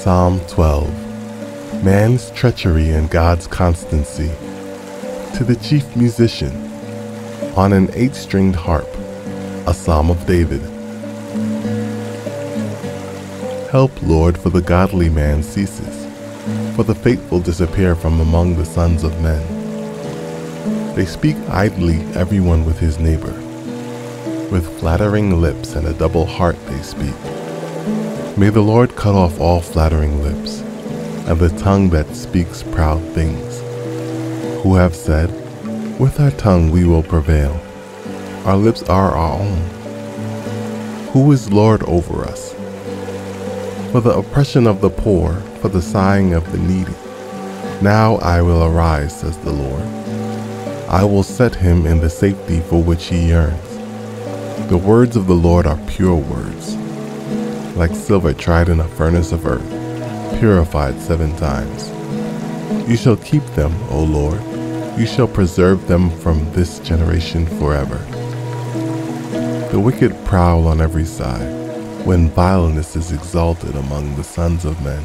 Psalm 12 Man's treachery and God's constancy. To the chief musician, on an eight stringed harp, a psalm of David. Help, Lord, for the godly man ceases, for the faithful disappear from among the sons of men. They speak idly, everyone with his neighbor. With flattering lips and a double heart they speak. May the Lord cut off all flattering lips, and the tongue that speaks proud things. Who have said, With our tongue we will prevail. Our lips are our own. Who is Lord over us? For the oppression of the poor, for the sighing of the needy. Now I will arise, says the Lord. I will set him in the safety for which he yearns. The words of the Lord are pure words like silver tried in a furnace of earth, purified seven times. You shall keep them, O Lord. You shall preserve them from this generation forever. The wicked prowl on every side, when vileness is exalted among the sons of men.